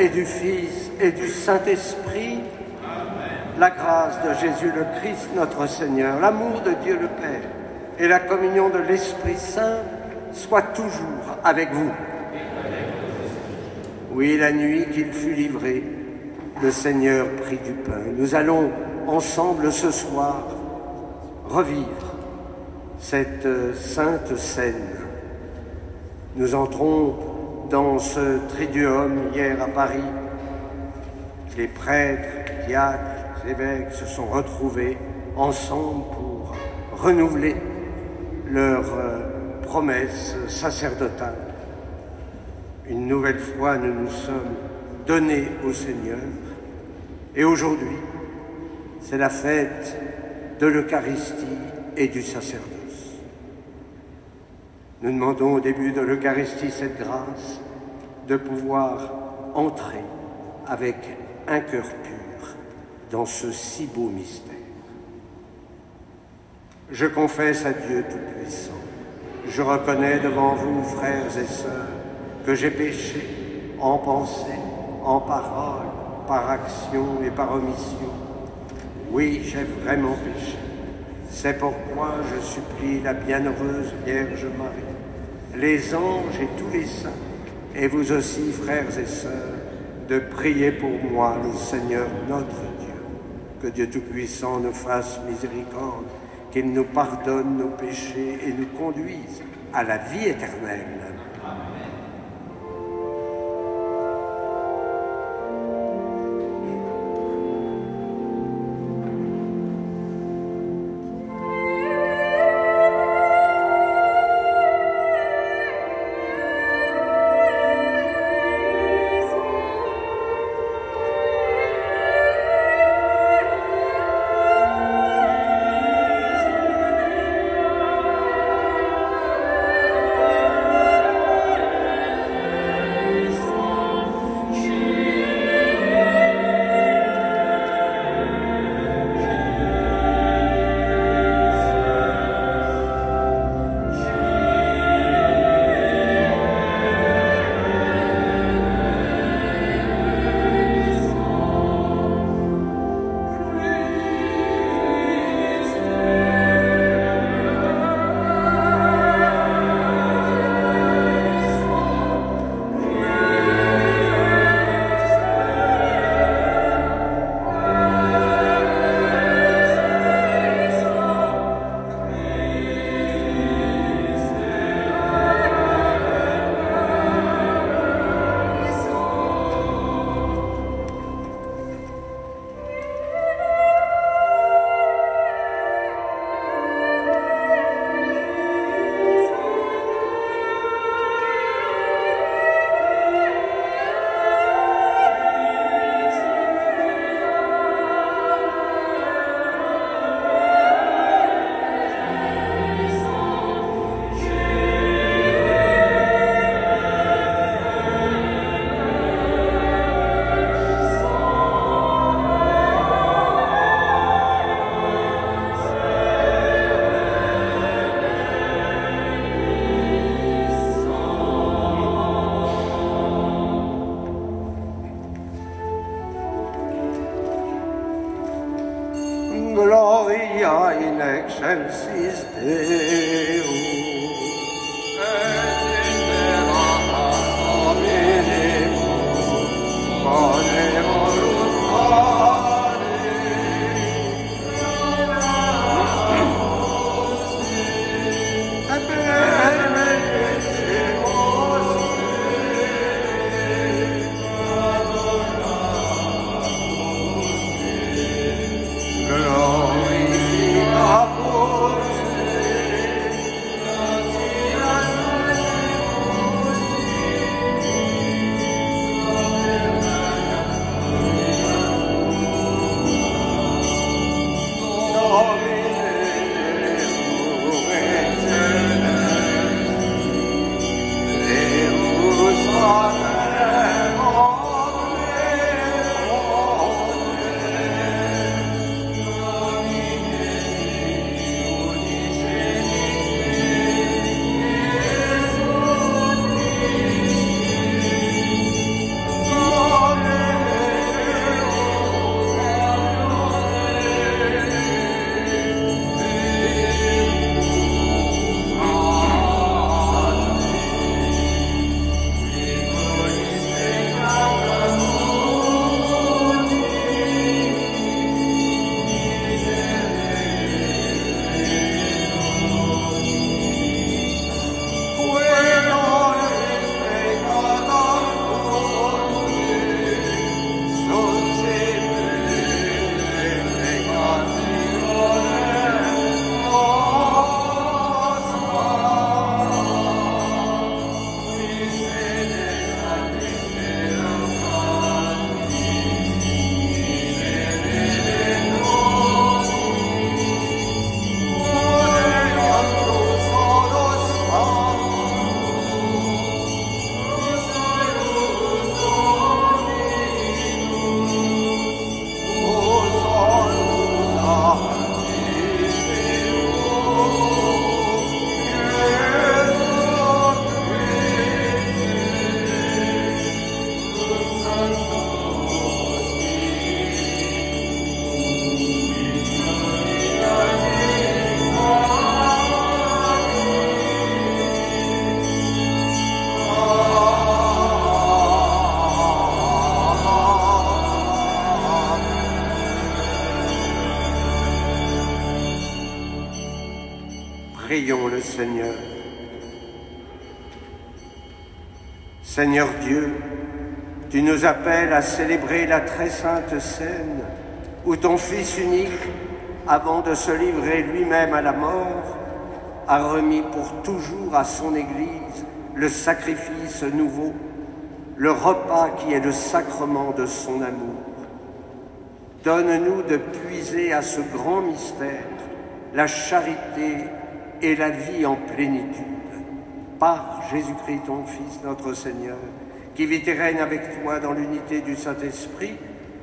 et du Fils et du Saint-Esprit, la grâce de Jésus le Christ notre Seigneur, l'amour de Dieu le Père et la communion de l'Esprit Saint soient toujours avec vous. Oui, la nuit qu'il fut livré, le Seigneur prit du pain. Nous allons ensemble ce soir revivre cette sainte scène. Nous entrons dans ce triduum hier à Paris. Prêtres, diacres, évêques se sont retrouvés ensemble pour renouveler leurs euh, promesses sacerdotales. Une nouvelle fois, nous nous sommes donnés au Seigneur. Et aujourd'hui, c'est la fête de l'Eucharistie et du sacerdoce. Nous demandons au début de l'Eucharistie cette grâce de pouvoir entrer avec un cœur pur dans ce si beau mystère. Je confesse à Dieu Tout-Puissant, je reconnais devant vous, frères et sœurs, que j'ai péché en pensée, en parole, par action et par omission. Oui, j'ai vraiment péché. C'est pourquoi je supplie la bienheureuse Vierge Marie, les anges et tous les saints, et vous aussi, frères et sœurs, de prier pour moi, le Seigneur notre Dieu. Que Dieu Tout-Puissant nous fasse miséricorde, qu'il nous pardonne nos péchés et nous conduise à la vie éternelle. Seigneur. Dieu, tu nous appelles à célébrer la très sainte scène où ton Fils unique, avant de se livrer lui-même à la mort, a remis pour toujours à son Église le sacrifice nouveau, le repas qui est le sacrement de son amour. Donne-nous de puiser à ce grand mystère la charité et la vie en plénitude. Par Jésus-Christ, ton Fils, notre Seigneur, qui vit et règne avec toi dans l'unité du Saint-Esprit,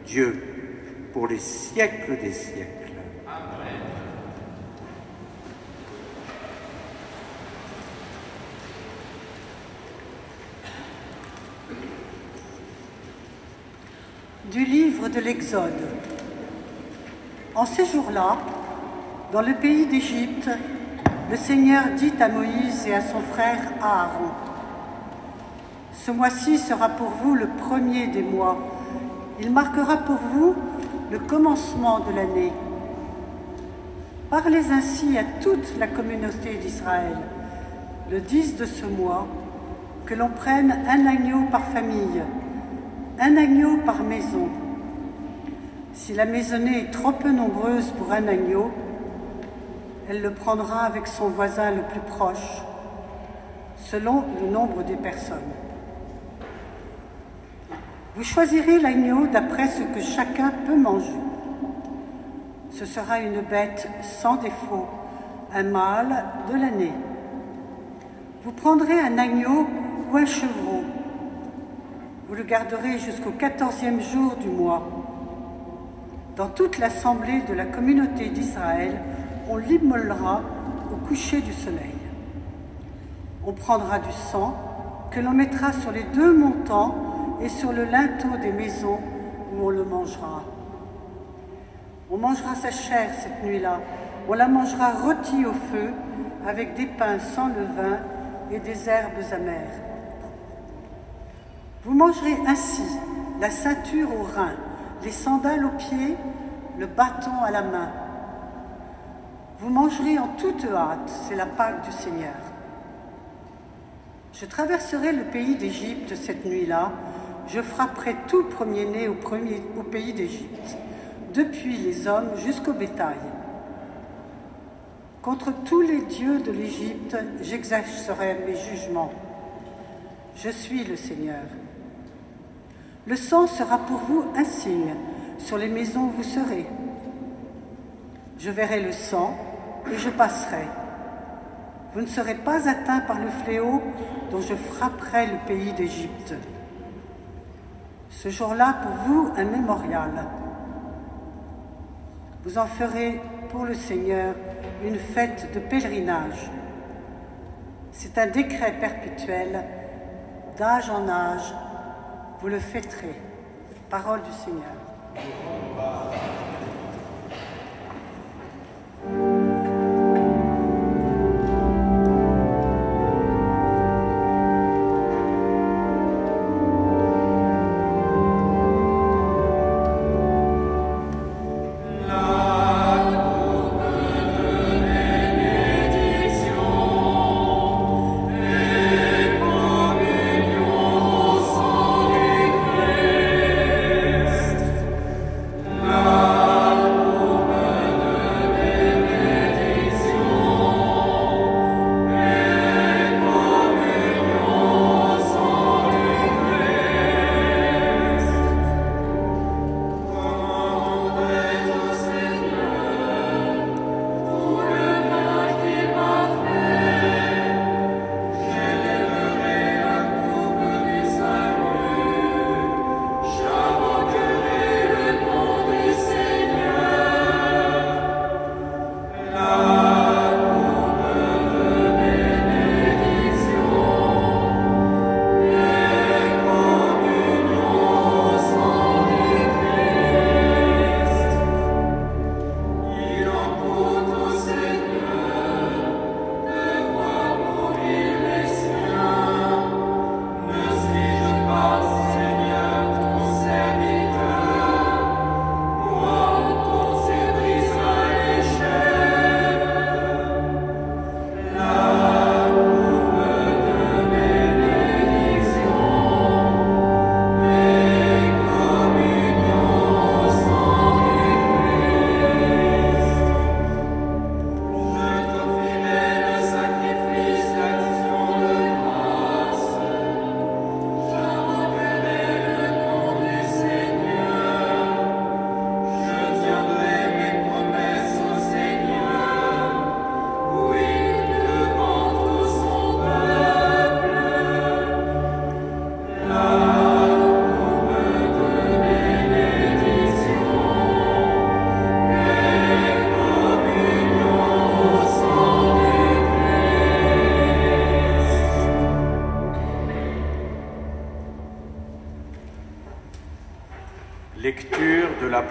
Dieu, pour les siècles des siècles. Du livre de l'Exode. En ces jours-là, dans le pays d'Égypte, le Seigneur dit à Moïse et à son frère Aaron, Ce mois-ci sera pour vous le premier des mois. Il marquera pour vous le commencement de l'année. Parlez ainsi à toute la communauté d'Israël, le 10 de ce mois, que l'on prenne un agneau par famille, un agneau par maison. Si la maisonnée est trop peu nombreuse pour un agneau, elle le prendra avec son voisin le plus proche, selon le nombre des personnes. Vous choisirez l'agneau d'après ce que chacun peut manger. Ce sera une bête sans défaut, un mâle de l'année. Vous prendrez un agneau ou un chevreau. Vous le garderez jusqu'au quatorzième jour du mois. Dans toute l'assemblée de la communauté d'Israël, on l'immolera au coucher du soleil. On prendra du sang que l'on mettra sur les deux montants et sur le linteau des maisons où on le mangera. On mangera sa chair cette nuit-là. On la mangera rôtie au feu avec des pains sans levain et des herbes amères. Vous mangerez ainsi la ceinture aux reins, les sandales aux pieds, le bâton à la main vous mangerez en toute hâte, c'est la Pâque du Seigneur. Je traverserai le pays d'Égypte cette nuit-là, je frapperai tout premier-né au, pays d'Égypte, depuis les hommes jusqu'au bétail. Contre tous les dieux de l'Égypte, j'exercerai mes jugements. Je suis le Seigneur. Le sang sera pour vous un signe sur les maisons où vous serez. Je verrai le sang et je passerai. Vous ne serez pas atteints par le fléau dont je frapperai le pays d'Égypte. Ce jour-là, pour vous, un mémorial. Vous en ferez pour le Seigneur une fête de pèlerinage. C'est un décret perpétuel, d'âge en âge, vous le fêterez. Parole du Seigneur.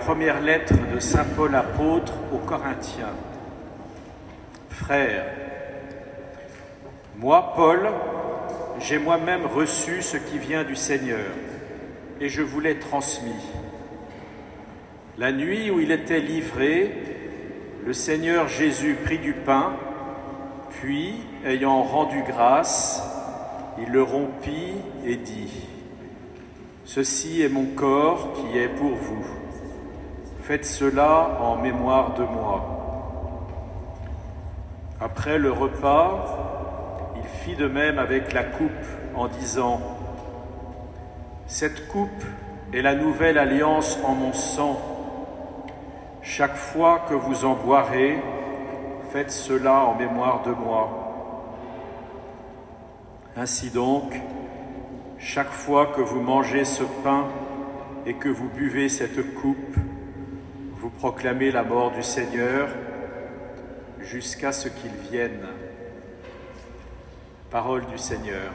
Première lettre de Saint Paul apôtre aux Corinthiens. Frères, moi, Paul, j'ai moi-même reçu ce qui vient du Seigneur, et je vous l'ai transmis. La nuit où il était livré, le Seigneur Jésus prit du pain, puis, ayant rendu grâce, il le rompit et dit, Ceci est mon corps qui est pour vous. Faites cela en mémoire de moi. Après le repas, il fit de même avec la coupe en disant, Cette coupe est la nouvelle alliance en mon sang. Chaque fois que vous en boirez, faites cela en mémoire de moi. Ainsi donc, chaque fois que vous mangez ce pain et que vous buvez cette coupe, vous proclamez la mort du Seigneur jusqu'à ce qu'il vienne. Parole du Seigneur.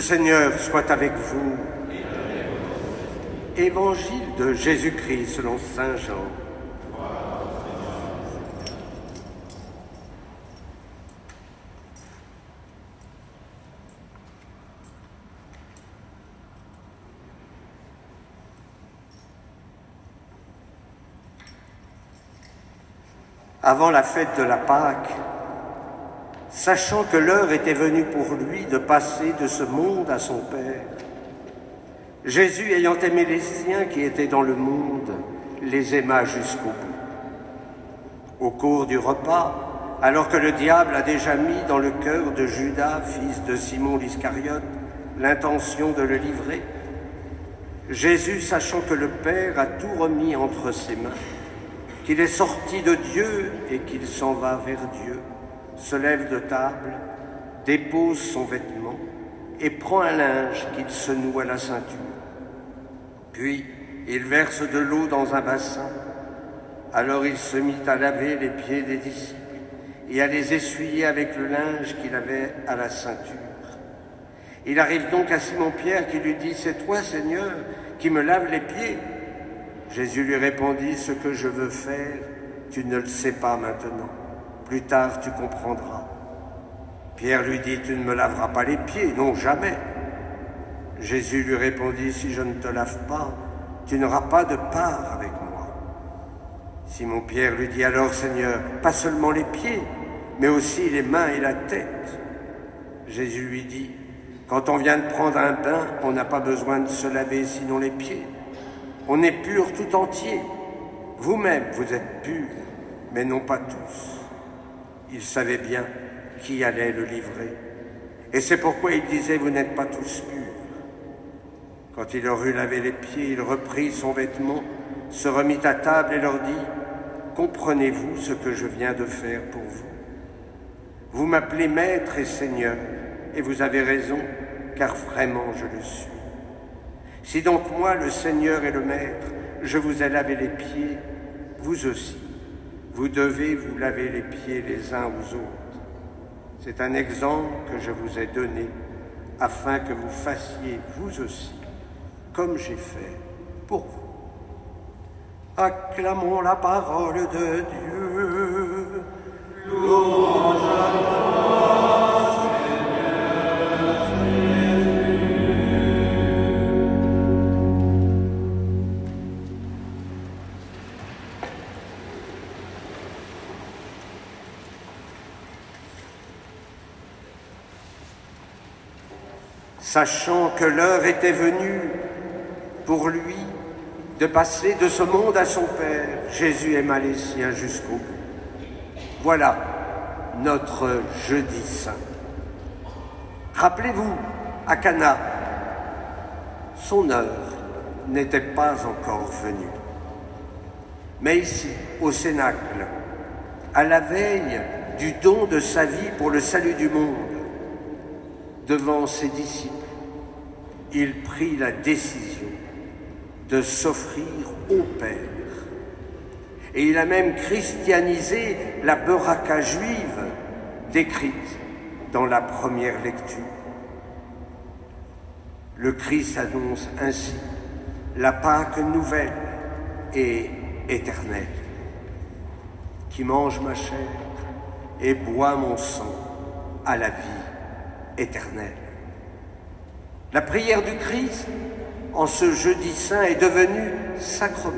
Le Seigneur soit avec vous. Évangile de Jésus-Christ selon Saint Jean. Avant la fête de la Pâque, sachant que l'heure était venue pour lui de passer de ce monde à son Père, Jésus, ayant aimé les siens qui étaient dans le monde, les aima jusqu'au bout. Au cours du repas, alors que le diable a déjà mis dans le cœur de Judas, fils de Simon l'Iscariote, l'intention de le livrer, Jésus, sachant que le Père a tout remis entre ses mains, qu'il est sorti de Dieu et qu'il s'en va vers Dieu, se lève de table, dépose son vêtement et prend un linge qu'il se noue à la ceinture. Puis il verse de l'eau dans un bassin. Alors il se mit à laver les pieds des disciples et à les essuyer avec le linge qu'il avait à la ceinture. Il arrive donc à Simon-Pierre qui lui dit, C'est toi, Seigneur, qui me laves les pieds? Jésus lui répondit, Ce que je veux faire, tu ne le sais pas maintenant. Plus tard, tu comprendras. Pierre lui dit, Tu ne me laveras pas les pieds. Non, jamais. Jésus lui répondit, Si je ne te lave pas, tu n'auras pas de part avec moi. Simon-Pierre lui dit alors, Seigneur, pas seulement les pieds, mais aussi les mains et la tête. Jésus lui dit, quand on vient de prendre un bain, on n'a pas besoin de se laver sinon les pieds. On est pur tout entier. Vous-même, vous êtes purs, mais non pas tous. Il savait bien qui allait le livrer. Et c'est pourquoi il disait, vous n'êtes pas tous purs. Quand il leur eut lavé les pieds, il reprit son vêtement, se remit à table et leur dit, Comprenez-vous ce que je viens de faire pour vous? Vous m'appelez Maître et Seigneur, et vous avez raison, car vraiment je le suis. Si donc moi, le Seigneur et le Maître, je vous ai lavé les pieds, vous aussi, vous devez vous laver les pieds les uns aux autres. C'est un exemple que je vous ai donné afin que vous fassiez vous aussi comme j'ai fait pour vous. Acclamons la parole de Dieu. Louange à toi, Sachant que l'heure était venue pour lui de passer de ce monde à son Père, Jésus aima les jusqu'au bout. Voilà notre jeudi saint. Rappelez-vous, à Cana, son heure n'était pas encore venue. Mais ici, au Cénacle, à la veille du don de sa vie pour le salut du monde, devant ses disciples, il prit la décision de s'offrir au Père. Et il a même christianisé la baraka juive décrite dans la première lecture. Le Christ annonce ainsi la Pâque nouvelle et éternelle, qui mange ma chair et boit mon sang à la vie éternelle. La prière du Christ en ce jeudi saint est devenu sacrement,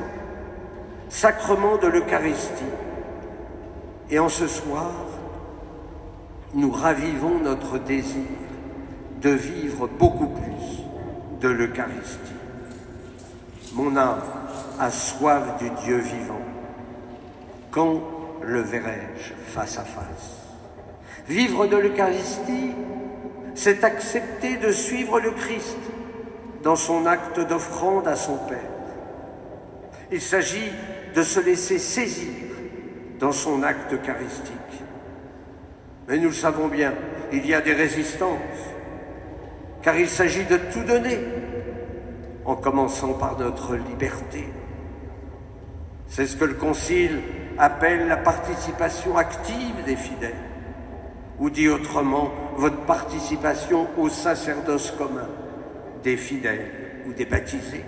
sacrement de l'Eucharistie. Et en ce soir, nous ravivons notre désir de vivre beaucoup plus de l'Eucharistie. Mon âme a soif du Dieu vivant. Quand le verrai-je face à face? Vivre de l'Eucharistie, c'est accepter de suivre le Christ dans son acte d'offrande à son Père. Il s'agit de se laisser saisir dans son acte eucharistique. Mais nous le savons bien, il y a des résistances, car il s'agit de tout donner, en commençant par notre liberté. C'est ce que le Concile appelle la participation active des fidèles, ou dit autrement, votre participation au sacerdoce commun des fidèles ou des baptisés.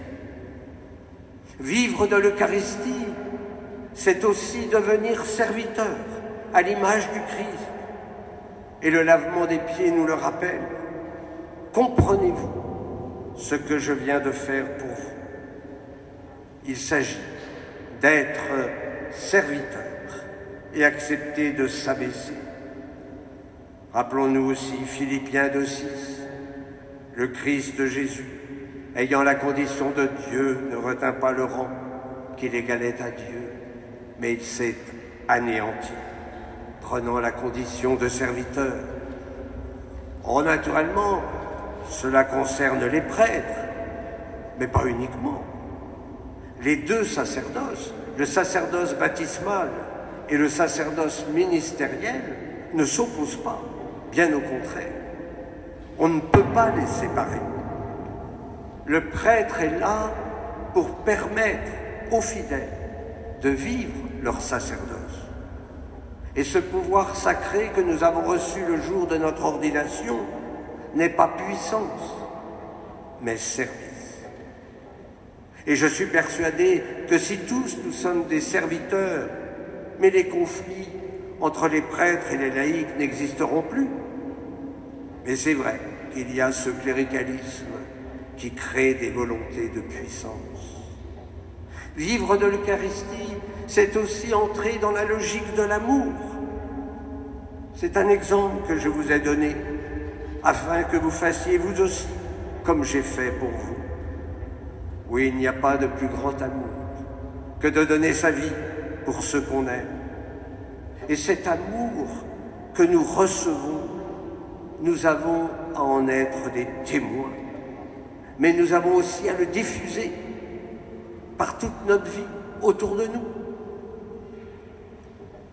Vivre de l'Eucharistie, c'est aussi devenir serviteur à l'image du Christ. Et le lavement des pieds nous le rappelle. Comprenez-vous ce que je viens de faire pour vous? Il s'agit d'être serviteur et accepter de s'abaisser. Rappelons-nous aussi Philippiens 2.6, le Christ Jésus, ayant la condition de Dieu, ne retint pas le rang qu'il égalait à Dieu, mais il s'est anéanti, prenant la condition de serviteur. Oh, naturellement, cela concerne les prêtres, mais pas uniquement. Les deux sacerdoces, le sacerdoce baptismal et le sacerdoce ministériel, ne s'opposent pas. Bien au contraire, on ne peut pas les séparer. Le prêtre est là pour permettre aux fidèles de vivre leur sacerdoce. Et ce pouvoir sacré que nous avons reçu le jour de notre ordination n'est pas puissance, mais service. Et je suis persuadé que si tous nous sommes des serviteurs, mais les conflits entre les prêtres et les laïcs n'existeront plus, mais c'est vrai qu'il y a ce cléricalisme qui crée des volontés de puissance. Vivre de l'Eucharistie, c'est aussi entrer dans la logique de l'amour. C'est un exemple que je vous ai donné, afin que vous fassiez vous aussi comme j'ai fait pour vous. Oui, il n'y a pas de plus grand amour que de donner sa vie pour ceux qu'on aime. Et cet amour que nous recevons nous avons à en être des témoins, mais nous avons aussi à le diffuser par toute notre vie autour de nous.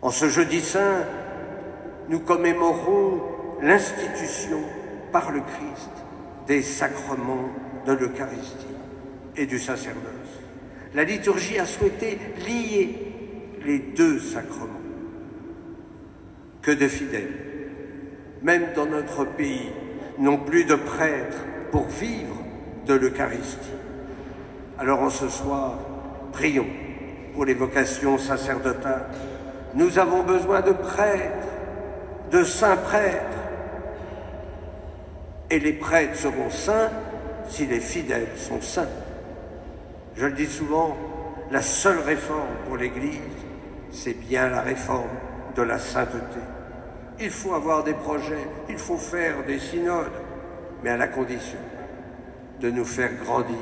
En ce jeudi saint, nous commémorons l'institution par le Christ des sacrements de l'Eucharistie et du sacerdoce. La liturgie a souhaité lier les deux sacrements. Que de fidèles même dans notre pays, n'ont plus de prêtres pour vivre de l'Eucharistie. Alors en ce soir, prions pour les vocations sacerdotales. Nous avons besoin de prêtres, de saints prêtres. Et les prêtres seront saints si les fidèles sont saints. Je le dis souvent, la seule réforme pour l'Église, c'est bien la réforme de la sainteté. Il faut avoir des projets, il faut faire des synodes, mais à la condition de nous faire grandir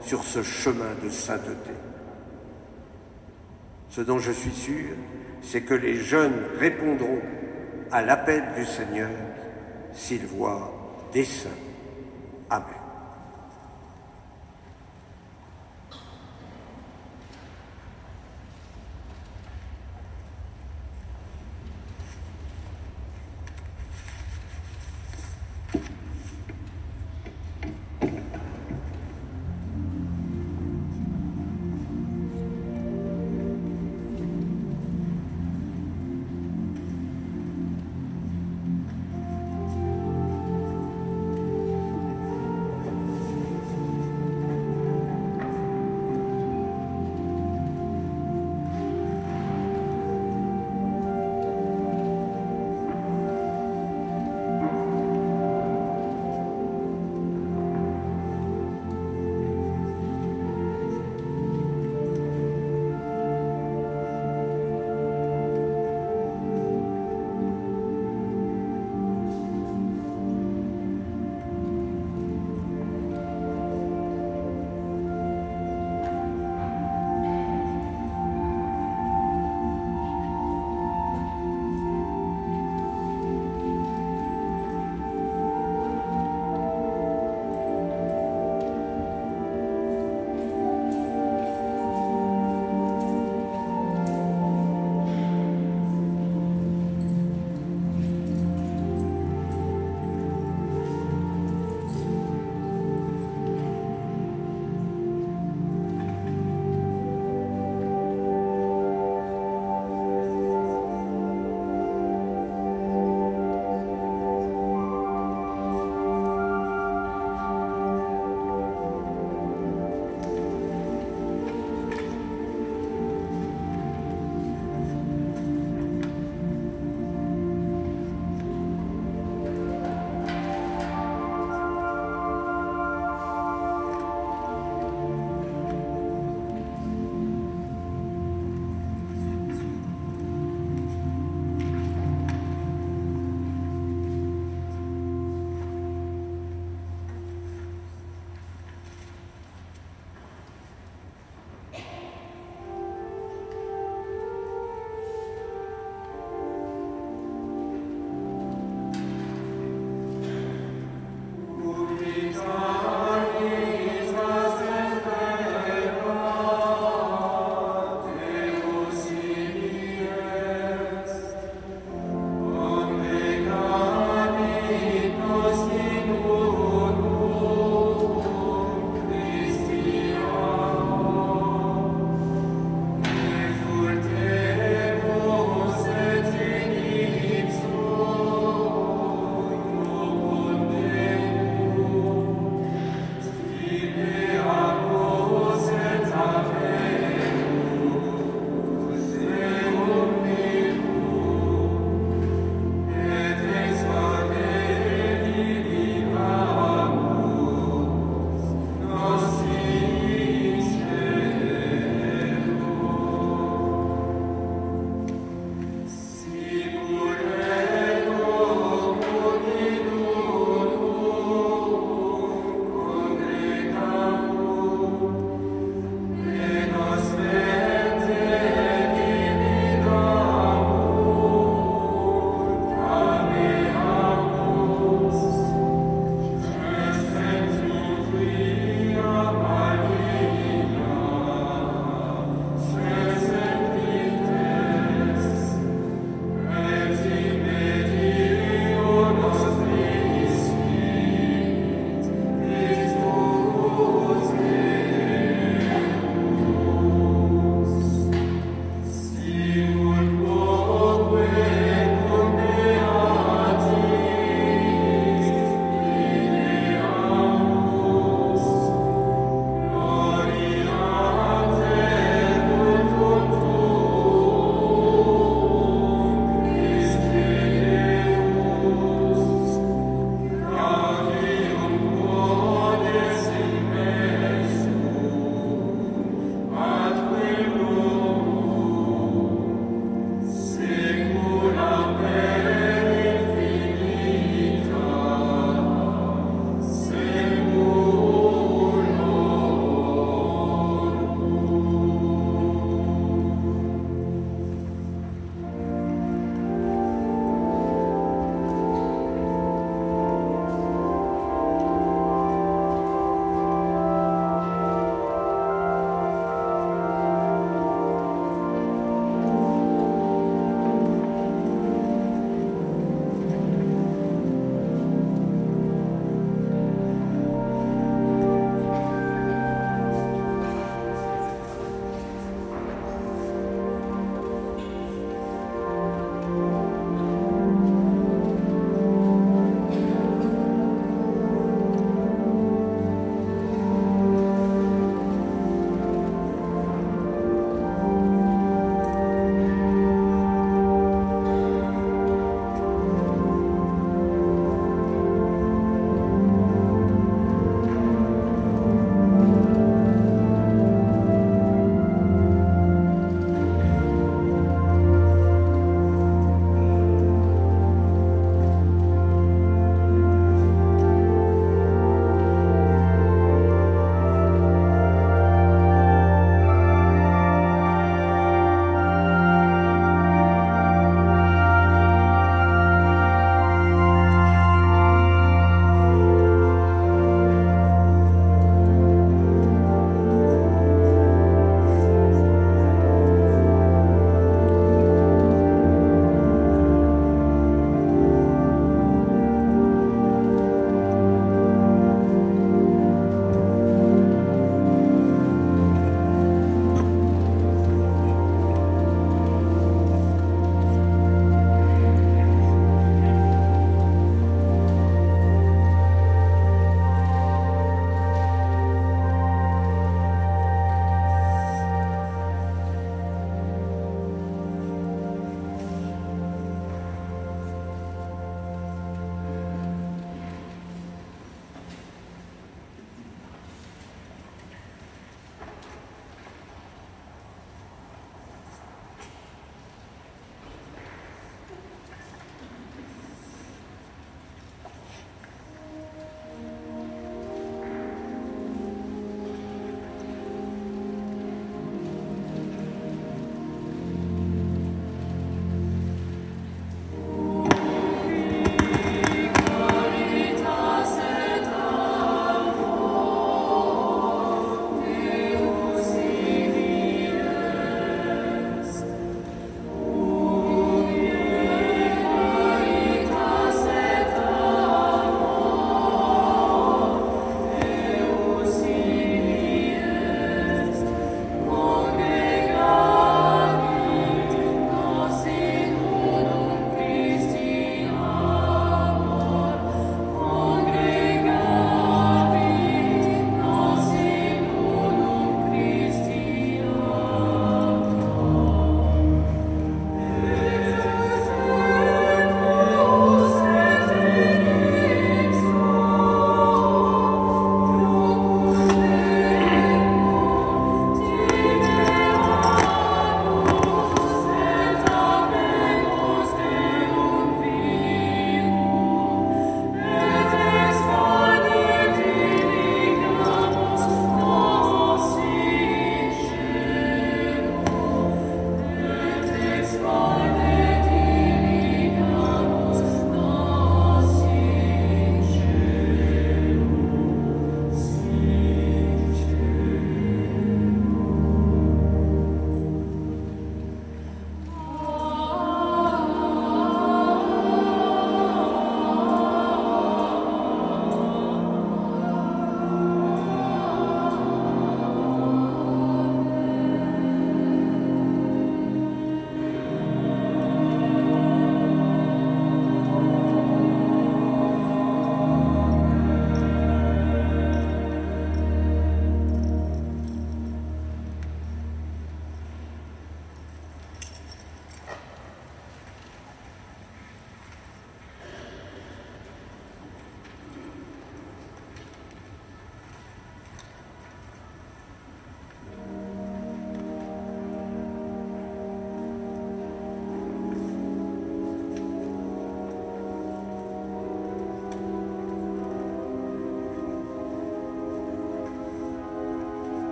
sur ce chemin de sainteté. Ce dont je suis sûr, c'est que les jeunes répondront à l'appel du Seigneur s'ils voient des saints. Amen.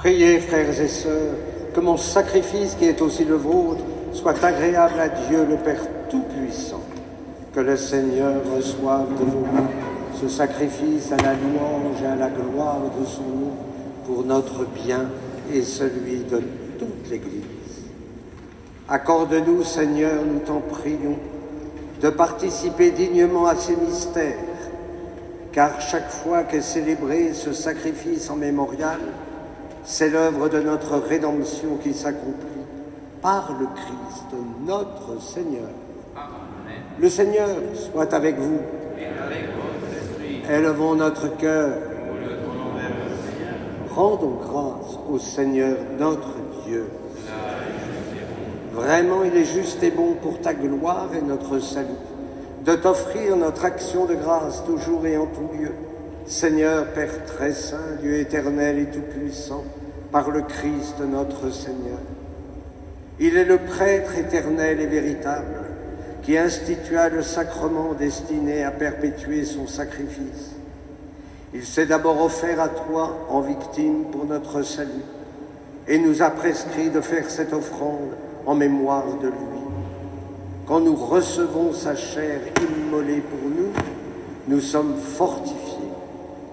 Priez, frères et sœurs, que mon sacrifice qui est aussi le vôtre soit agréable à Dieu le Père Tout-Puissant. Que le Seigneur reçoive de vos mains ce sacrifice à la louange et à la gloire de son nom pour notre bien et celui de toute l'Église. Accorde-nous, Seigneur, nous t'en prions, de participer dignement à ces mystères, car chaque fois qu'est célébré ce sacrifice en mémorial, c'est l'œuvre de notre rédemption qui s'accomplit par le Christ, notre Seigneur. Le Seigneur soit avec vous. Élevons notre cœur. Rendons grâce au Seigneur notre Dieu. Vraiment, il est juste et bon pour ta gloire et notre salut de t'offrir notre action de grâce toujours et en tout lieu Seigneur, Père très saint, Dieu éternel et tout-puissant, par le Christ notre Seigneur. Il est le prêtre éternel et véritable qui institua le sacrement destiné à perpétuer son sacrifice. Il s'est d'abord offert à toi en victime pour notre salut et nous a prescrit de faire cette offrande en mémoire de lui. Quand nous recevons sa chair immolée pour nous, nous sommes fortifiés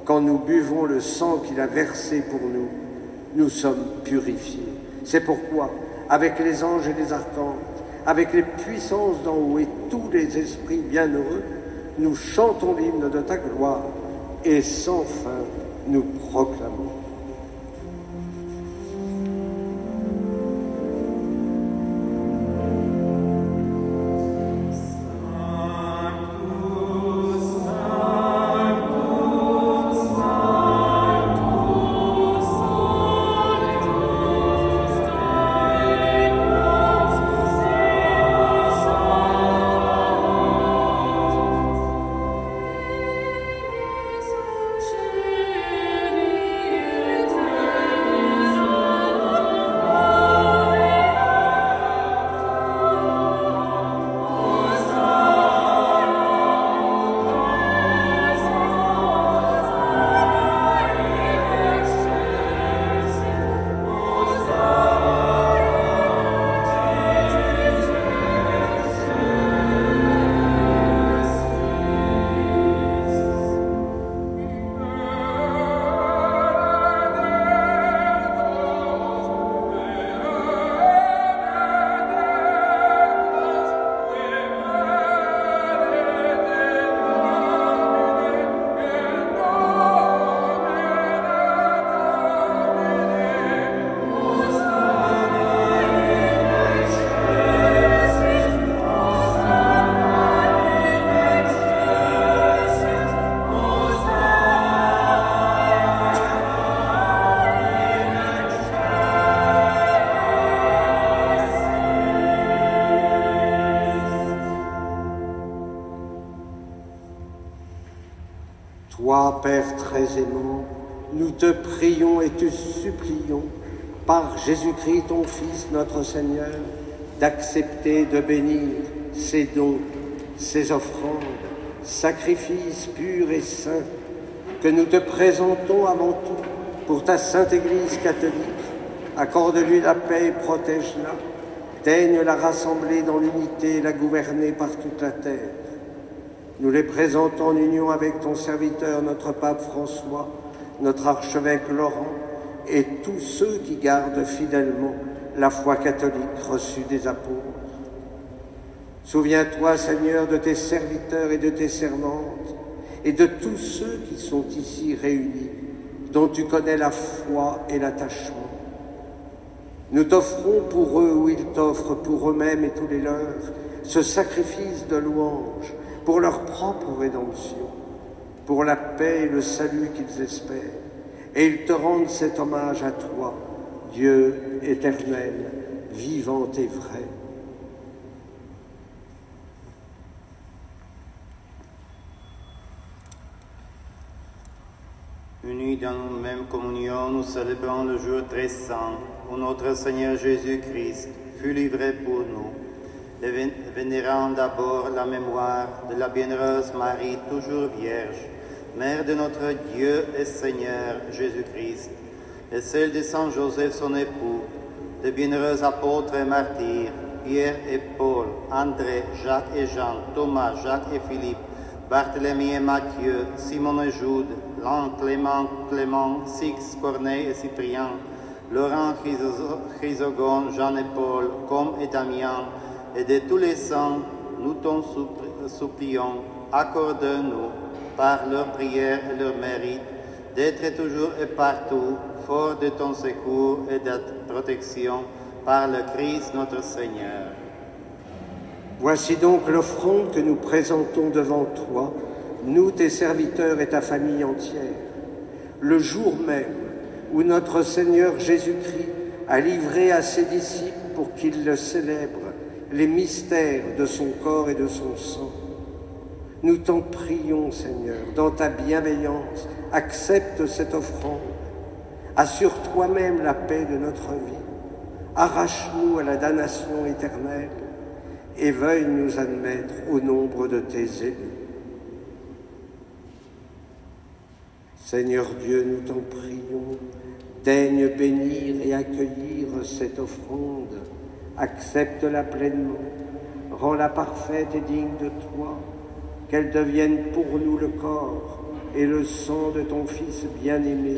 quand nous buvons le sang qu'il a versé pour nous, nous sommes purifiés. C'est pourquoi, avec les anges et les archanges, avec les puissances d'en haut et tous les esprits bienheureux, nous chantons l'hymne de ta gloire et sans fin nous proclamons. Jésus-Christ, ton Fils, notre Seigneur, d'accepter de bénir ces dons, ces offrandes, sacrifices purs et saints, que nous te présentons avant tout pour ta Sainte Église catholique. Accorde-lui la paix protège-la. Daigne la rassembler dans l'unité et la gouverner par toute la terre. Nous les présentons en union avec ton serviteur, notre pape François, notre archevêque Laurent et tous ceux qui gardent fidèlement la foi catholique reçue des apôtres. Souviens-toi, Seigneur, de tes serviteurs et de tes servantes et de tous ceux qui sont ici réunis, dont tu connais la foi et l'attachement. Nous t'offrons pour eux ou ils t'offrent pour eux-mêmes et tous les leurs ce sacrifice de louange pour leur propre rédemption, pour la paix et le salut qu'ils espèrent. Et ils te rendent cet hommage à toi, Dieu éternel, vivant et vrai. Unis dans une même communion, nous célébrons le jour très saint où notre Seigneur Jésus-Christ fut livré pour nous. Vénérant d'abord la mémoire de la bienheureuse Marie, toujours vierge, Mère de notre Dieu et Seigneur Jésus-Christ, et celle de Saint Joseph son époux, de bienheureux apôtres et martyrs, Pierre et Paul, André, Jacques et Jean, Thomas, Jacques et Philippe, Barthélemy et Matthieu, Simon et Jude, Jean, Clément, Clément, Six, Corneille et Cyprien, Laurent, Chrysogone, Jean et Paul, Com et Damien, et de tous les saints, nous t'en supplions, accorde-nous, par leur prière et leur mérite, d'être toujours et partout fort de ton secours et de ta protection par le Christ notre Seigneur. Voici donc l'offrande que nous présentons devant toi, nous tes serviteurs et ta famille entière, le jour même où notre Seigneur Jésus-Christ a livré à ses disciples pour qu'ils le célèbrent les mystères de son corps et de son sang. Nous t'en prions, Seigneur, dans ta bienveillance, accepte cette offrande. Assure toi-même la paix de notre vie. Arrache-nous à la damnation éternelle et veuille nous admettre au nombre de tes élus. Seigneur Dieu, nous t'en prions, daigne bénir et accueillir cette offrande, accepte-la pleinement, rends-la parfaite et digne de toi, qu'elle devienne pour nous le corps et le sang de ton Fils bien-aimé,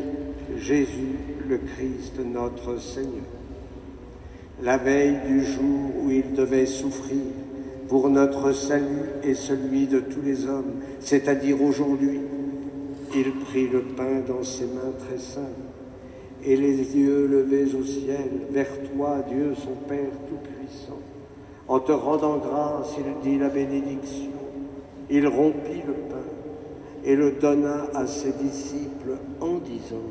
Jésus le Christ notre Seigneur. La veille du jour où il devait souffrir pour notre salut et celui de tous les hommes, c'est-à-dire aujourd'hui, il prit le pain dans ses mains très saintes et les yeux levés au ciel vers toi, Dieu son Père Tout-Puissant. En te rendant grâce, il dit la bénédiction. Il rompit le pain et le donna à ses disciples en disant,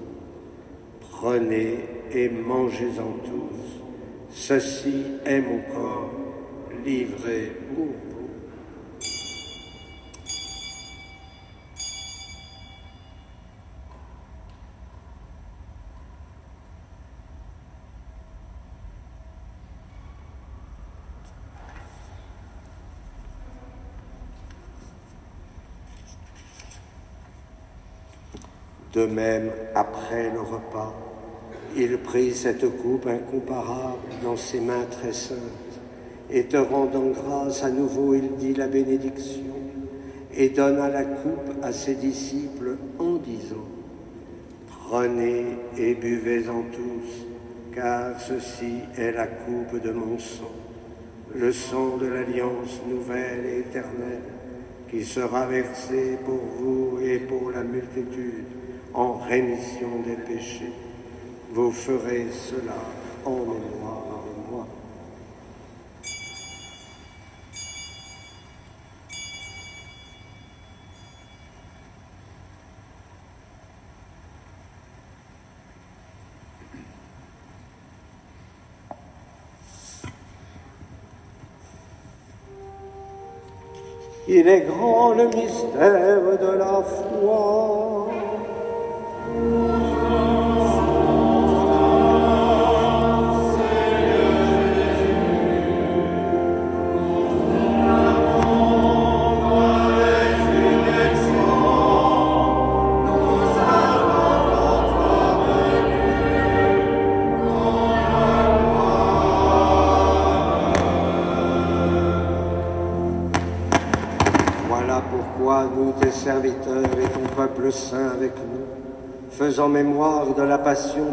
Prenez et mangez-en tous. Ceci est mon corps livré pour vous. De même, après le repas, il prit cette coupe incomparable dans ses mains très saintes, et te rendant grâce à nouveau, il dit la bénédiction, et donna la coupe à ses disciples en disant, Prenez et buvez-en tous, car ceci est la coupe de mon sang, le sang de l'alliance nouvelle et éternelle, qui sera versé pour vous et pour la multitude en rémission des péchés. Vous ferez cela en mémoire de moi. Il est grand le mystère de la foi.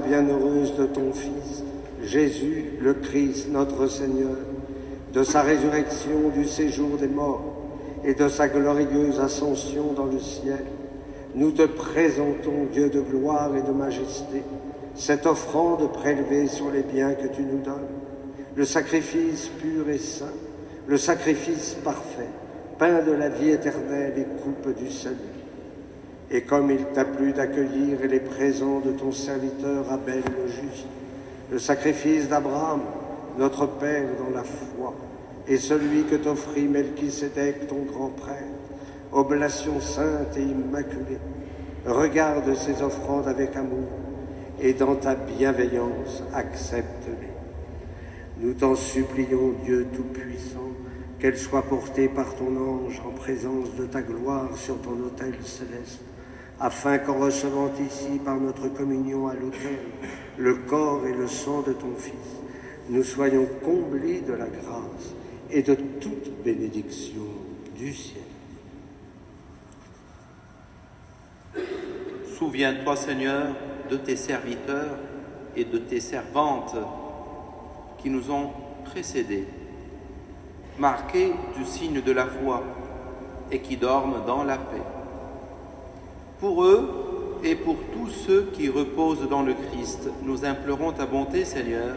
Bienheureuse de ton Fils, Jésus le Christ, notre Seigneur, de sa résurrection du séjour des morts et de sa glorieuse ascension dans le ciel, nous te présentons, Dieu de gloire et de majesté, cette offrande prélevée sur les biens que tu nous donnes, le sacrifice pur et saint, le sacrifice parfait, pain de la vie éternelle et coupe du salut. Et comme il t'a plu d'accueillir les présents de ton serviteur Abel le juste, le sacrifice d'Abraham, notre Père dans la foi, et celui que t'offrit Melchisédek, ton grand prêtre, oblation sainte et immaculée, regarde ces offrandes avec amour, et dans ta bienveillance accepte-les. Nous t'en supplions, Dieu Tout-Puissant, qu'elle soit portée par ton ange en présence de ta gloire sur ton autel céleste, afin qu'en recevant ici par notre communion à l'autel le corps et le sang de ton Fils, nous soyons comblés de la grâce et de toute bénédiction du ciel. Souviens-toi, Seigneur, de tes serviteurs et de tes servantes qui nous ont précédés, marqués du signe de la foi et qui dorment dans la paix. Pour eux et pour tous ceux qui reposent dans le Christ, nous implorons ta bonté, Seigneur,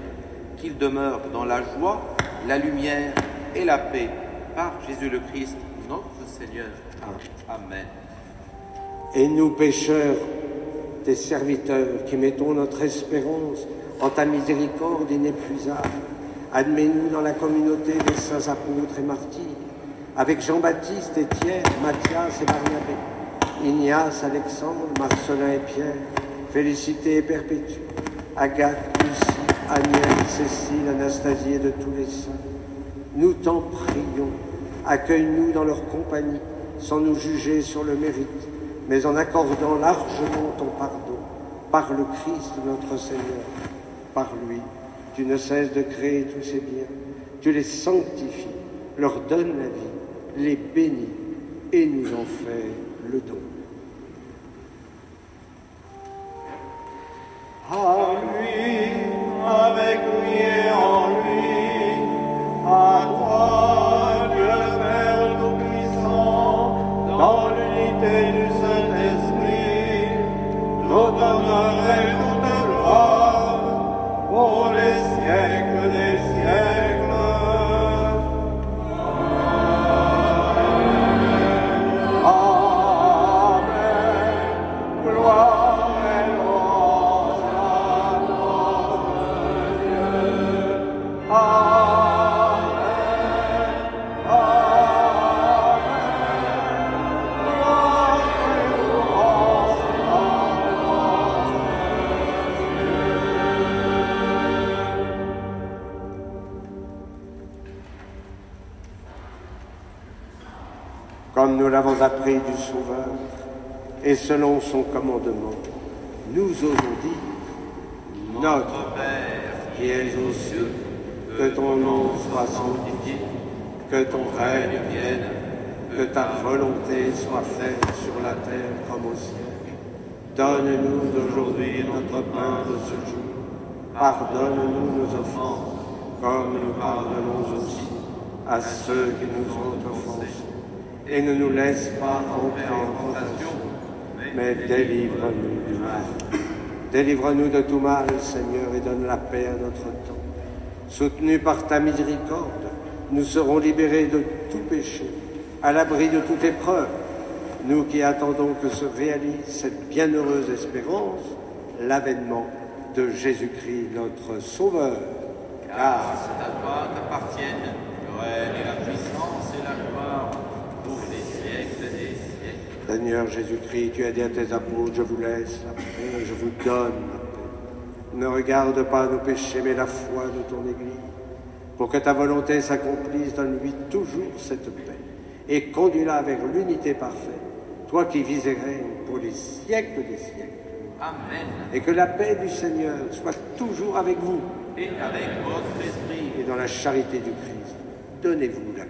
qu'ils demeurent dans la joie, la lumière et la paix par Jésus le Christ, notre Seigneur. Amen. Et nous, pécheurs, tes serviteurs, qui mettons notre espérance en ta miséricorde inépuisable, admets-nous dans la communauté des saints apôtres et martyrs, avec Jean-Baptiste, Étienne, Mathias et Barnabé, Ignace, Alexandre, Marcelin et Pierre, Félicité et Perpétue, Agathe, Lucie, Agnès, Cécile, Anastasie et de tous les saints. Nous t'en prions, accueille-nous dans leur compagnie, sans nous juger sur le mérite, mais en accordant largement ton pardon par le Christ notre Seigneur. Par lui, tu ne cesses de créer tous ces biens, tu les sanctifies, leur donnes la vie, les bénis et nous en fais le don. Pour les siècles des siècles. L'avons appris du Sauveur, et selon son commandement, nous osons dire, Notre Père qui es aux cieux, que ton nom soit sanctifié, que ton règne vienne, que ta volonté soit faite sur la terre comme au ciel. Donne-nous d'aujourd'hui notre pain de ce jour. Pardonne-nous nos offenses, comme nous pardonnons aussi à ceux qui nous ont offensés. Et ne nous laisse pas entrer en tentation, mais délivre-nous du mal. Délivre-nous de tout mal, Seigneur, et donne la paix à notre temps. Soutenus par ta miséricorde, nous serons libérés de tout péché, à l'abri de toute épreuve. Nous qui attendons que se réalise cette bienheureuse espérance, l'avènement de Jésus-Christ, notre Sauveur. Car C'est à toi qu'appartiennent le et la puissance et la gloire pour les siècles des siècles. Seigneur Jésus-Christ, tu as dit à tes apôtres, je vous laisse la paix, je vous donne la paix. Ne regarde pas nos péchés, mais la foi de ton Église. Pour que ta volonté s'accomplisse, donne-lui toujours cette paix et conduis-la vers l'unité parfaite, toi qui vis et règnes pour les siècles des siècles. Amen. Et que la paix du Seigneur soit toujours avec vous Et avec votre esprit. et dans la charité du Christ. Donnez-vous la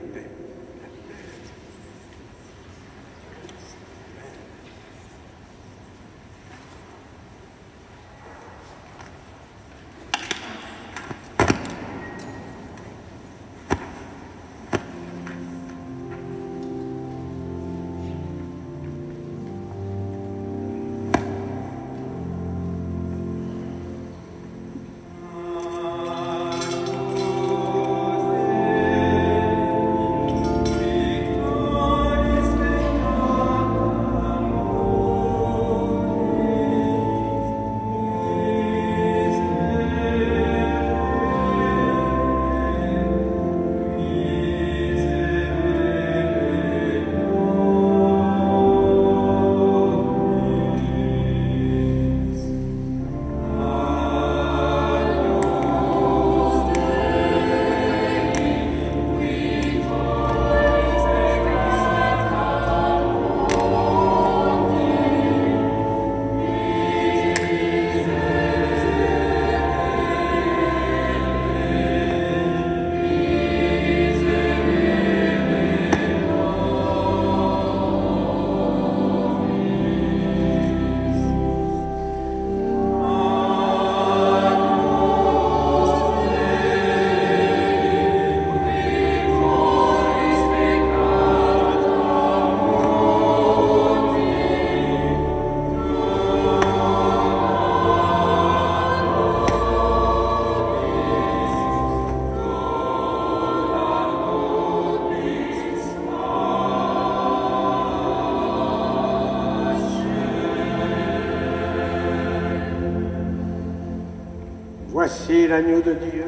Voici l'agneau de Dieu.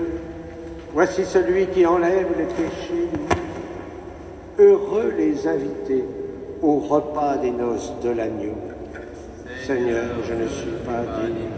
Voici celui qui enlève les péchés. Heureux les invités au repas des noces de l'agneau. Seigneur, je ne suis pas digne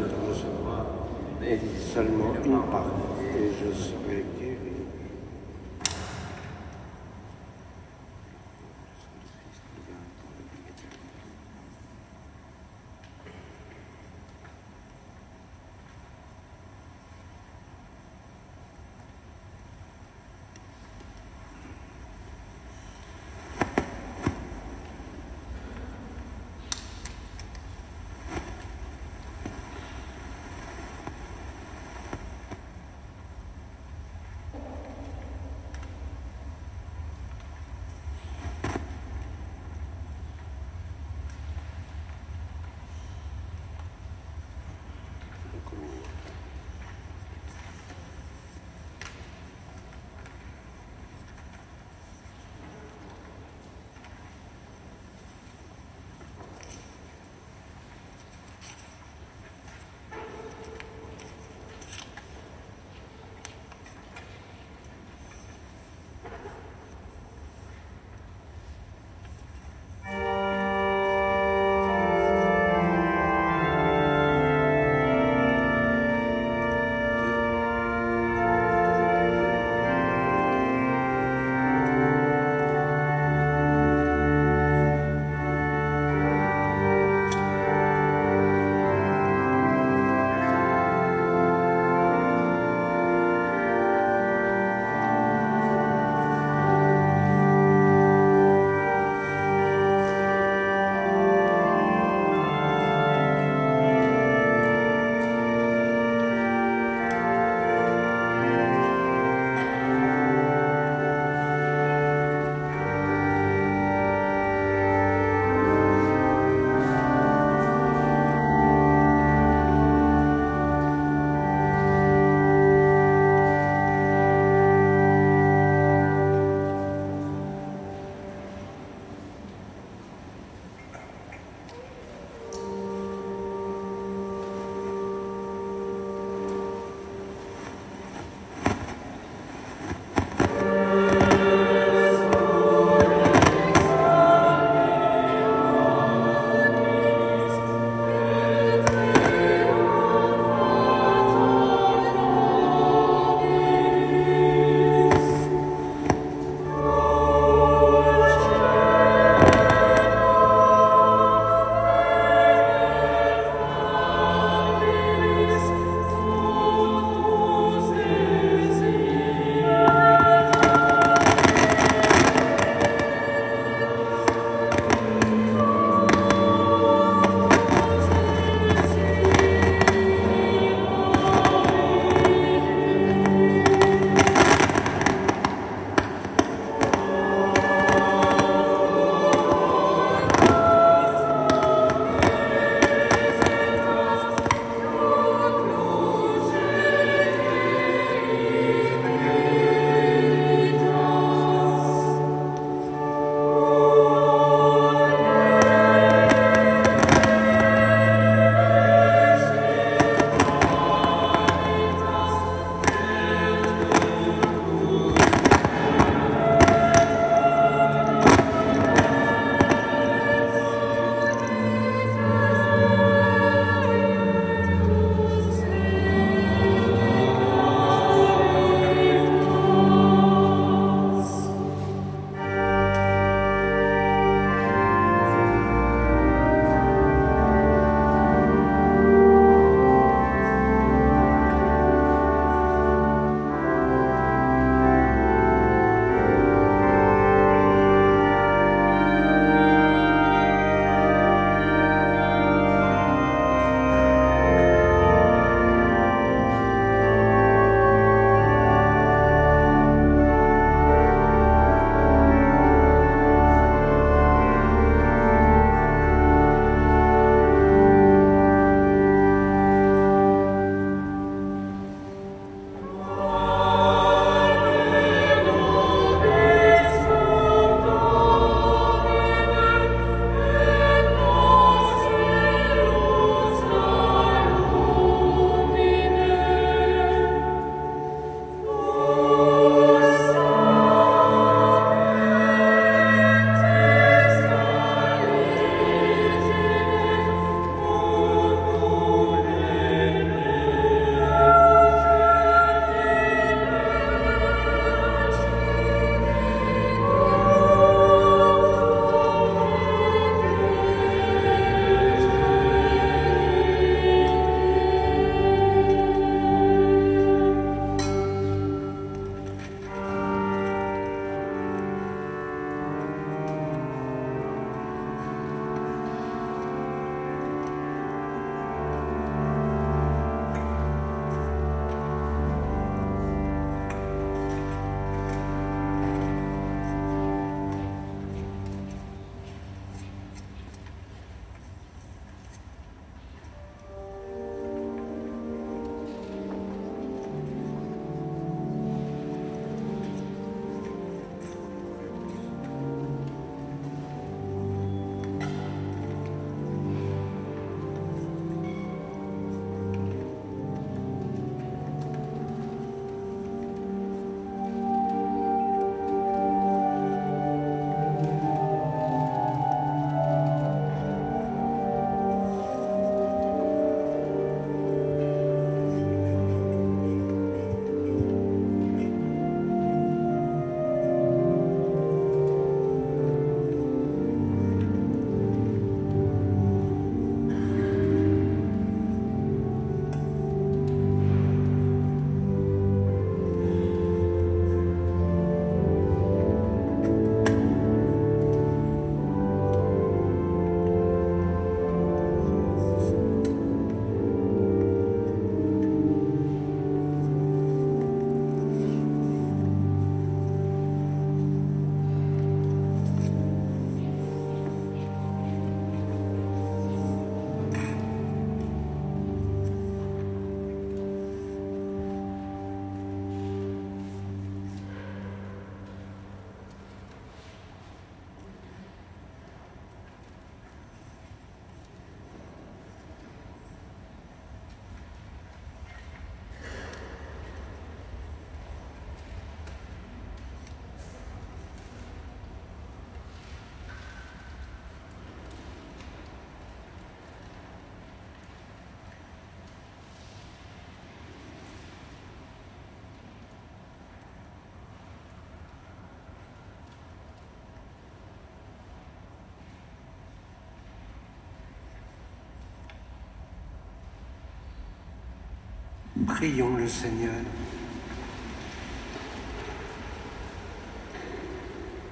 Prions le Seigneur.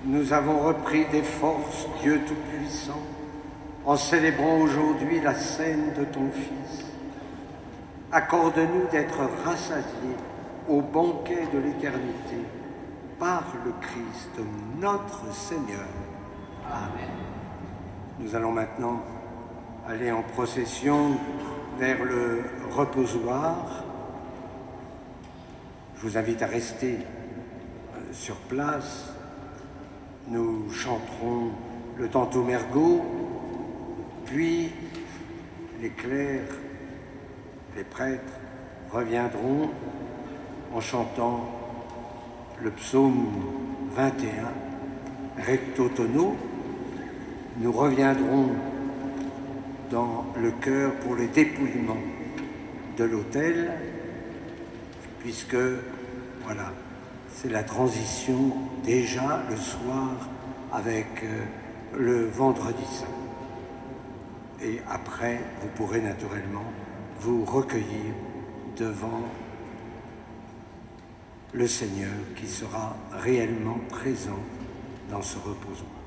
Nous avons repris des forces, Dieu Tout-Puissant, en célébrant aujourd'hui la scène de ton Fils. Accorde-nous d'être rassasiés au banquet de l'éternité par le Christ, notre Seigneur. Amen. Nous allons maintenant aller en procession vers le reposoir. Je vous invite à rester euh, sur place. Nous chanterons le tantôt mergot, puis les clercs, les prêtres reviendront en chantant le psaume 21, recto tono. Nous reviendrons dans le cœur pour le dépouillement de l'autel, puisque, voilà, c'est la transition déjà le soir avec euh, le vendredi saint. Et après, vous pourrez naturellement vous recueillir devant le Seigneur qui sera réellement présent dans ce reposoir.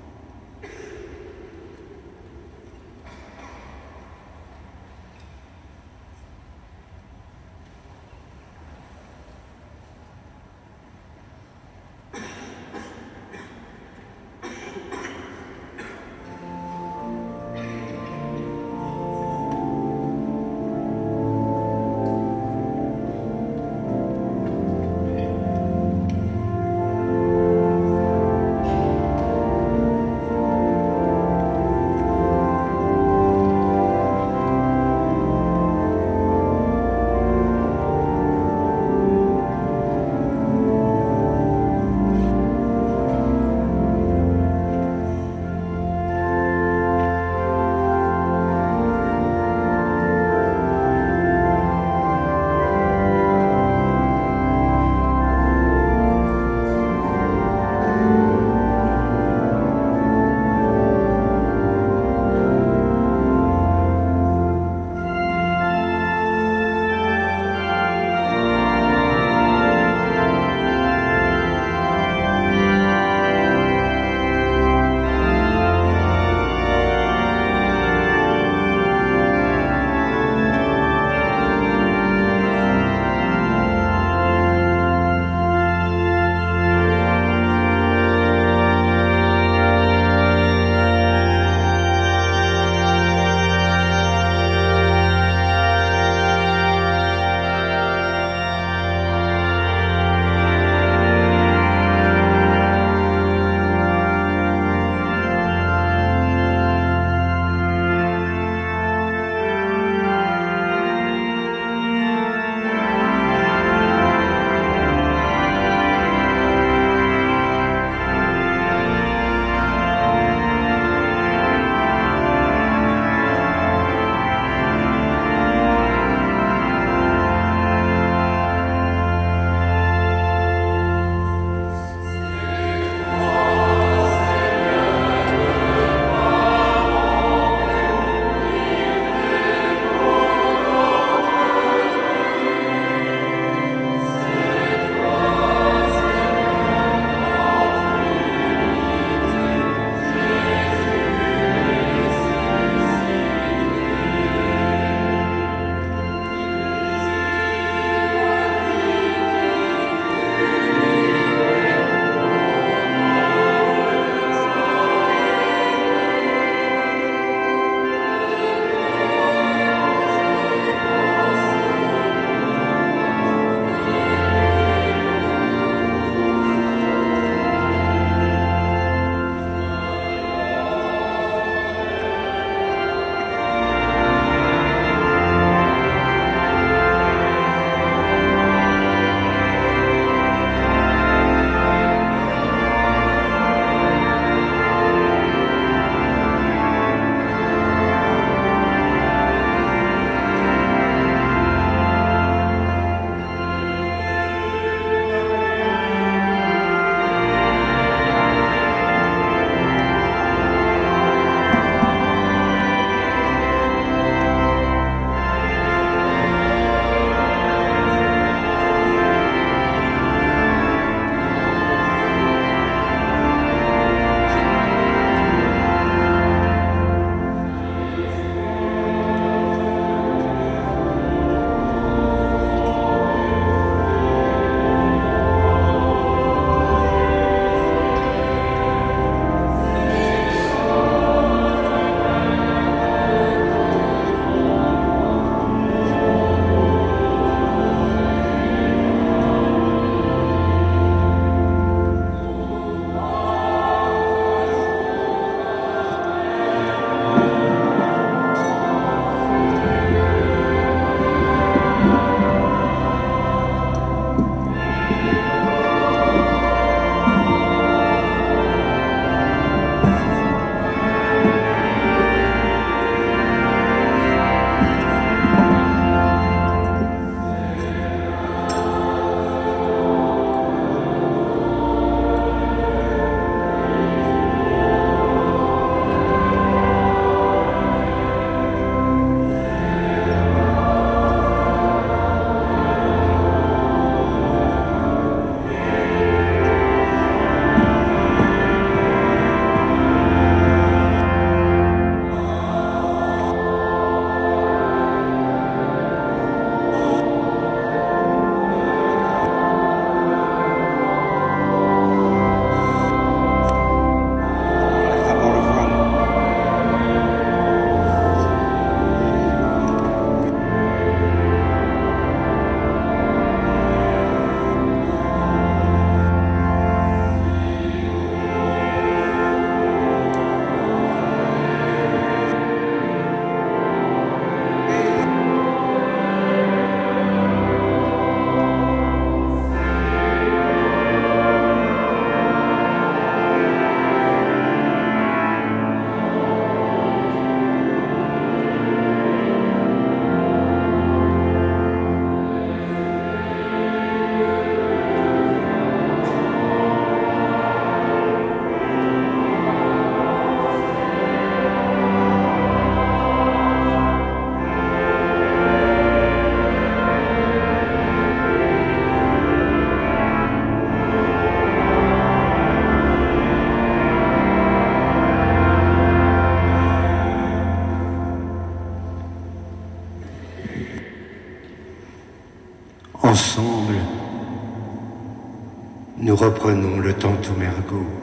Nous reprenons le Tanto Mergo. Tanto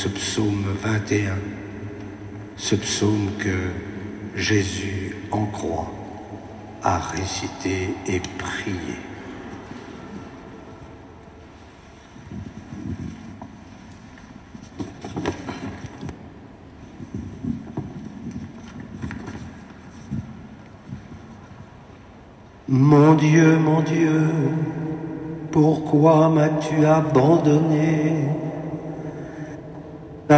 ce psaume 21, ce psaume que Jésus en croix a récité et prié. Mon Dieu, mon Dieu, pourquoi m'as-tu abandonné?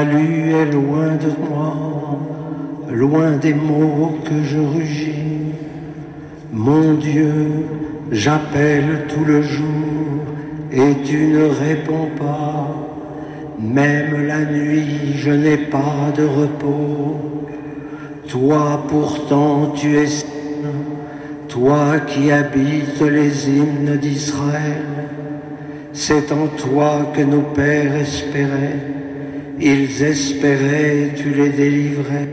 Salut est loin de moi, loin des mots que je rugis. Mon Dieu, j'appelle tout le jour et tu ne réponds pas. Même la nuit, je n'ai pas de repos. Toi pourtant, tu es toi qui habites les hymnes d'Israël. C'est en toi que nos pères espéraient. Ils espéraient, tu les délivrais.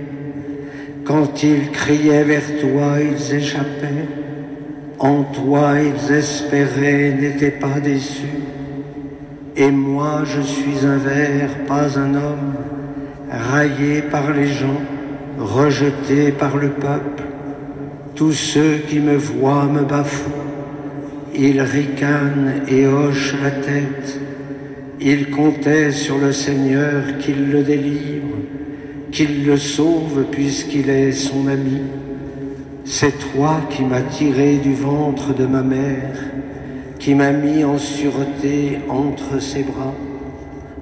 Quand ils criaient vers toi, ils échappaient. En toi, ils espéraient, n'étaient pas déçus. Et moi, je suis un ver, pas un homme, raillé par les gens, rejeté par le peuple. Tous ceux qui me voient me bafouent. Ils ricanent et hochent la tête. Ils comptaient sur le Seigneur qu'il le délivre, qu'il le sauve puisqu'il est son ami. C'est toi qui m'as tiré du ventre de ma mère, qui m'as mis en sûreté entre ses bras.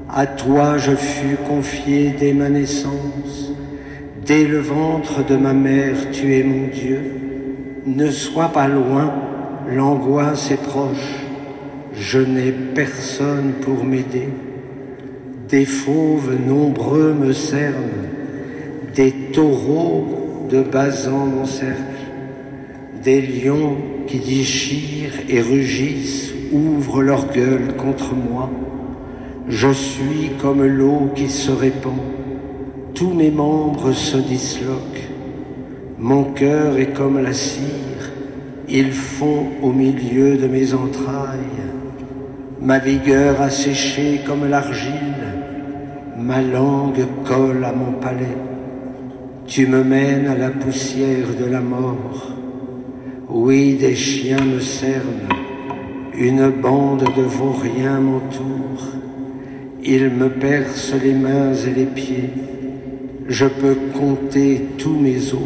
À toi je fus confié dès ma naissance. Dès le ventre de ma mère, tu es mon Dieu. Ne sois pas loin, l'angoisse est proche. Je n'ai personne pour m'aider. Des fauves nombreux me cernent, des taureaux de basan m'encerclent, des lions qui déchirent et rugissent ouvrent leur gueule contre moi. Je suis comme l'eau qui se répand, tous mes membres se disloquent. Mon cœur est comme la cire, il fond au milieu de mes entrailles. Ma vigueur a séché comme l'argile, ma langue colle à mon palais. Tu me mènes à la poussière de la mort. Oui, des chiens me cernent, une bande de vauriens m'entoure. Ils me percent les mains et les pieds. Je peux compter tous mes os.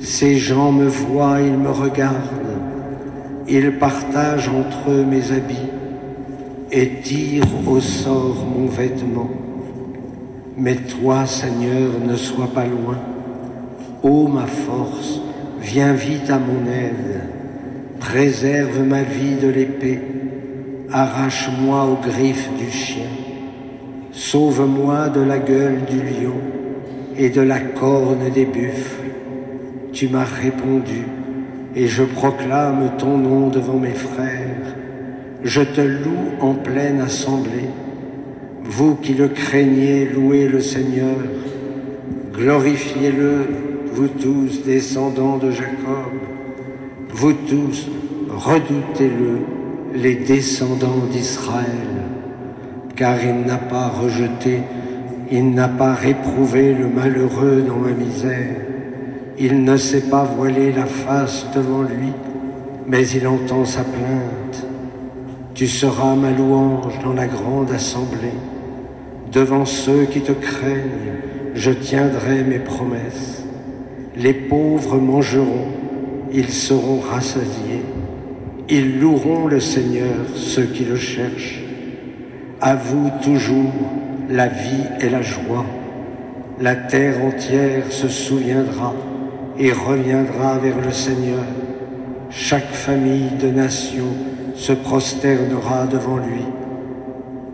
Ces gens me voient, ils me regardent. Ils partagent entre eux mes habits. Et tire au sort mon vêtement. Mais toi, Seigneur, ne sois pas loin. Ô ma force, viens vite à mon aide. Préserve ma vie de l'épée. Arrache-moi aux griffes du chien. Sauve-moi de la gueule du lion et de la corne des buffles. Tu m'as répondu et je proclame ton nom devant mes frères. Je te loue en pleine assemblée. Vous qui le craignez, louez le Seigneur. Glorifiez-le, vous tous, descendants de Jacob. Vous tous, redoutez-le, les descendants d'Israël. Car il n'a pas rejeté, il n'a pas réprouvé le malheureux dans ma misère. Il ne s'est pas voilé la face devant lui, mais il entend sa plainte. Tu seras ma louange dans la grande assemblée. Devant ceux qui te craignent, je tiendrai mes promesses. Les pauvres mangeront, ils seront rassasiés. Ils loueront le Seigneur, ceux qui le cherchent. À vous toujours la vie et la joie. La terre entière se souviendra et reviendra vers le Seigneur. Chaque famille de nations se prosternera devant lui.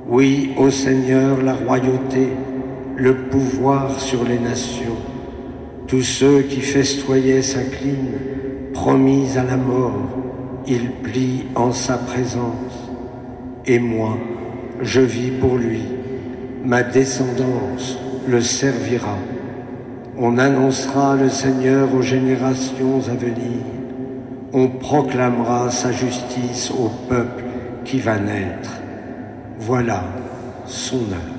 Oui, au Seigneur, la royauté, le pouvoir sur les nations. Tous ceux qui festoyaient s'inclinent, promis à la mort, ils plient en sa présence. Et moi, je vis pour lui, ma descendance le servira. On annoncera le Seigneur aux générations à venir. On proclamera sa justice au peuple qui va naître. Voilà son œuvre.